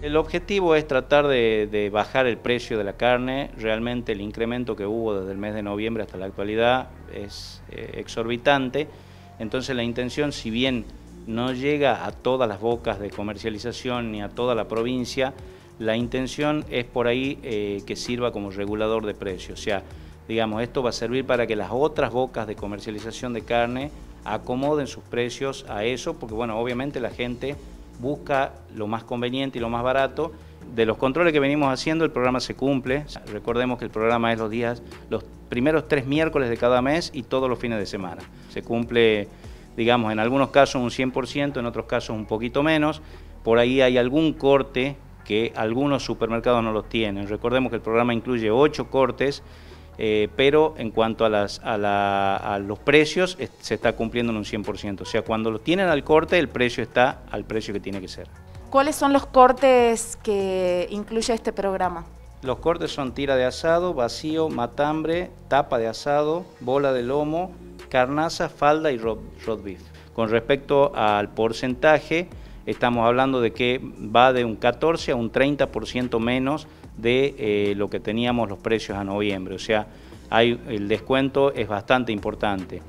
El objetivo es tratar de, bajar el precio de la carne. Realmente el incremento que hubo desde el mes de noviembre hasta la actualidad es eh, exorbitante. Entonces la intención, si bien no llega a todas las bocas de comercialización ni a toda la provincia, la intención es por ahí eh, que sirva como regulador de precios. O sea, digamos, esto va a servir para que las otras bocas de comercialización de carne acomoden sus precios a eso, porque bueno, obviamente la gente busca lo más conveniente y lo más barato. De los controles que venimos haciendo, el programa se cumple. Recordemos que el programa es los días, los primeros tres miércoles de cada mes y todos los fines de semana. Se cumple, digamos, en algunos casos un 100%, en otros casos un poquito menos. Por ahí hay algún corte que algunos supermercados no los tienen. Recordemos que el programa incluye ocho cortes eh, pero en cuanto a, los precios se está cumpliendo en un 100%. O sea, cuando lo tienen al corte, el precio está al precio que tiene que ser. ¿Cuáles son los cortes que incluye este programa? Los cortes son tira de asado, vacío, matambre, tapa de asado, bola de lomo, carnaza, falda y road, beef. Con respecto al porcentaje, estamos hablando de que va de un 14 a un 30% menos de eh, lo que teníamos los precios a noviembre, o sea, hay, el descuento es bastante importante.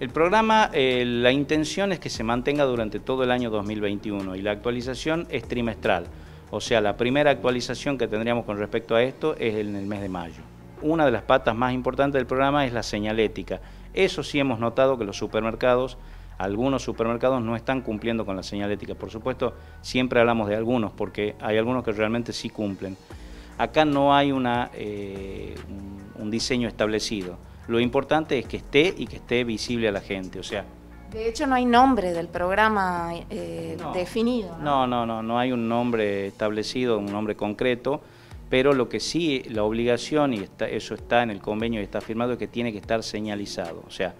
El programa, eh, la intención es que se mantenga durante todo el año 2021 y la actualización es trimestral, o sea, la primera actualización que tendríamos con respecto a esto es en el mes de mayo. Una de las patas más importantes del programa es la señalética. Eso sí hemos notado que los supermercados algunos supermercados no están cumpliendo con la señalética. Por supuesto, siempre hablamos de algunos, porque hay algunos que realmente sí cumplen. Acá no hay una, eh, un, diseño establecido. Lo importante es que esté y que esté visible a la gente, o sea... De hecho no hay nombre del programa eh, definido. ¿no? no, no, no, hay un nombre establecido, un nombre concreto, pero lo que sí, la obligación, y eso está en el convenio y está firmado, es que tiene que estar señalizado. O sea,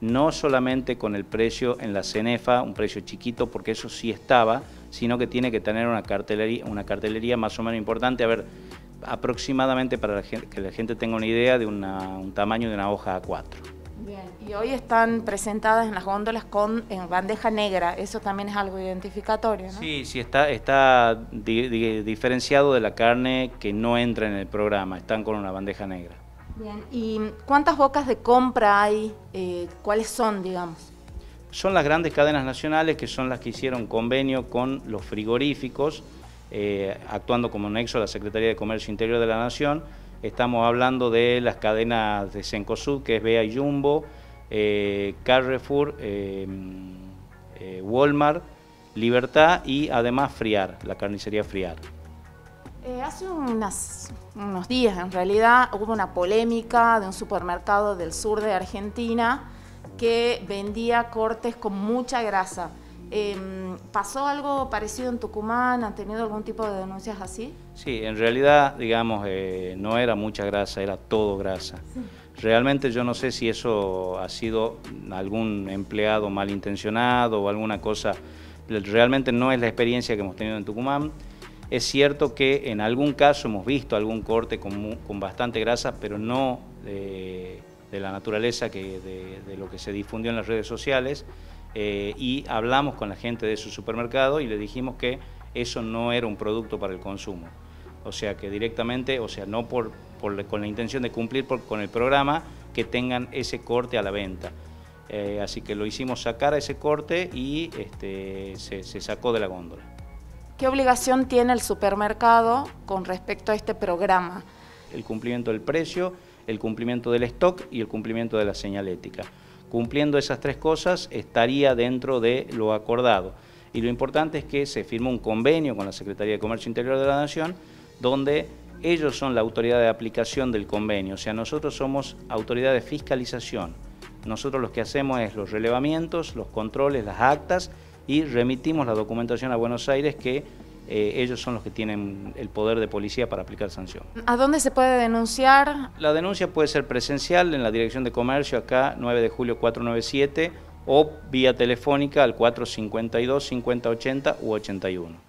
no solamente con el precio en la CENEFA, un precio chiquito, porque eso sí estaba, sino que tiene que tener una cartelería, una cartelería más o menos importante. A ver, aproximadamente para que la gente tenga una idea de un tamaño de una hoja A4. Bien, y hoy están presentadas en las góndolas con en bandeja negra, eso también es algo identificatorio, ¿no? Sí, sí, está, está diferenciado de la carne que no entra en el programa, están con una bandeja negra. Bien, ¿y cuántas bocas de compra hay? Eh, ¿Cuáles son, digamos? Son las grandes cadenas nacionales que son las que hicieron convenio con los frigoríficos, eh, actuando como nexo a la Secretaría de Comercio Interior de la Nación. Estamos hablando de las cadenas de Cencosud, que es Bea y Jumbo, eh, Carrefour, eh, Walmart, Libertad y además Friar, la carnicería Friar. hace unos días, en realidad, hubo una polémica de un supermercado del sur de Argentina que vendía cortes con mucha grasa. Em, ¿Pasó algo parecido en Tucumán? ¿Han tenido algún tipo de denuncias así? Sí, en realidad, digamos, eh, no era mucha grasa, era todo grasa. Realmente yo no sé si eso ha sido algún empleado malintencionado o alguna cosa. Realmente no es la experiencia que hemos tenido en Tucumán. Es cierto que en algún caso hemos visto algún corte con, con bastante grasa, pero no de, la naturaleza que de lo que se difundió en las redes sociales. Eh, y hablamos con la gente de su supermercado y le dijimos que eso no era un producto para el consumo. O sea, que directamente, o sea, no por, con la intención de cumplir con el programa, que tengan ese corte a la venta. Eh, así que lo hicimos sacar a ese corte y este, se, se sacó de la góndola. ¿Qué obligación tiene el supermercado con respecto a este programa? El cumplimiento del precio, el cumplimiento del stock y el cumplimiento de la señalética. Cumpliendo esas tres cosas estaría dentro de lo acordado. Y lo importante es que se firmó un convenio con la Secretaría de Comercio Interior de la Nación, donde ellos son la autoridad de aplicación del convenio, o sea, nosotros somos autoridad de fiscalización. Nosotros lo que hacemos es los relevamientos, los controles, las actas y remitimos la documentación a Buenos Aires que eh, ellos son los que tienen el poder de policía para aplicar sanción. ¿A dónde se puede denunciar? La denuncia puede ser presencial en la Dirección de Comercio, acá 9 de julio 497, o vía telefónica al 452 5080 u 81.